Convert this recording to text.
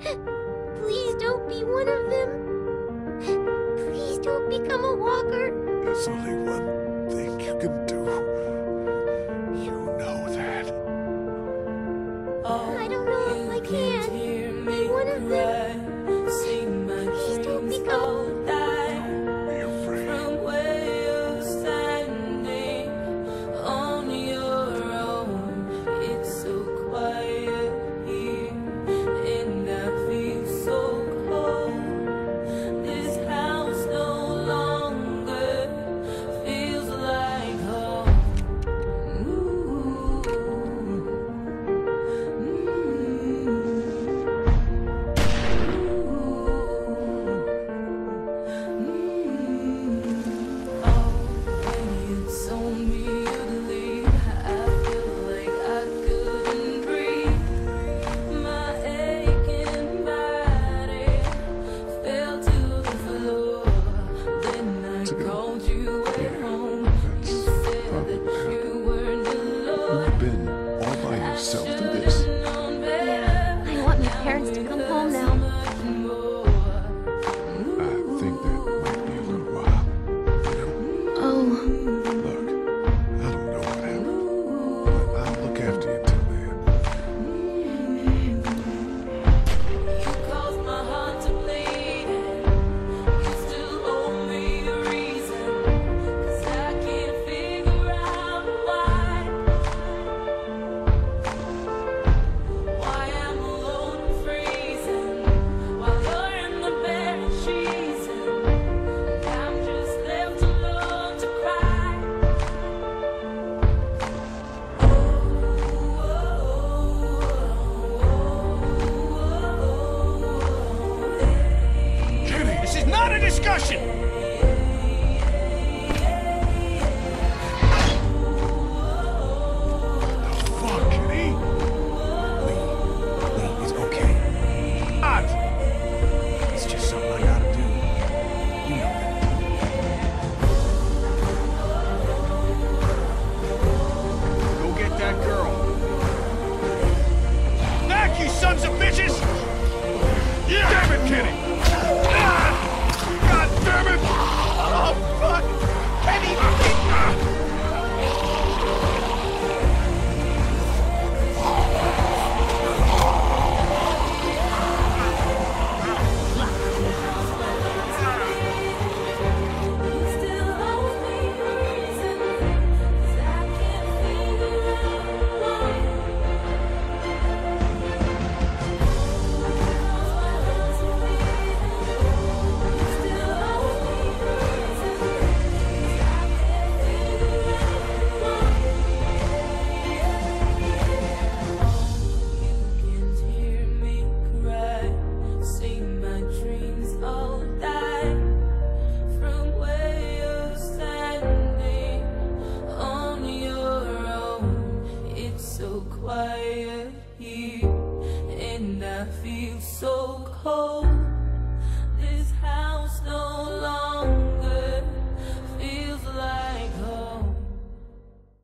Please don't be one of them. Please don't become a walker. There's only one thing you can do. You know that. I don't know if I can. Be one of them. Discussion! Fuck, Kitty! Lee, Lee, it's okay. It's just something I gotta do. You know that. Go get that girl. Back, you sons of bitches! Yeah! Damn it, Kenny! So quiet here, and I feel so cold.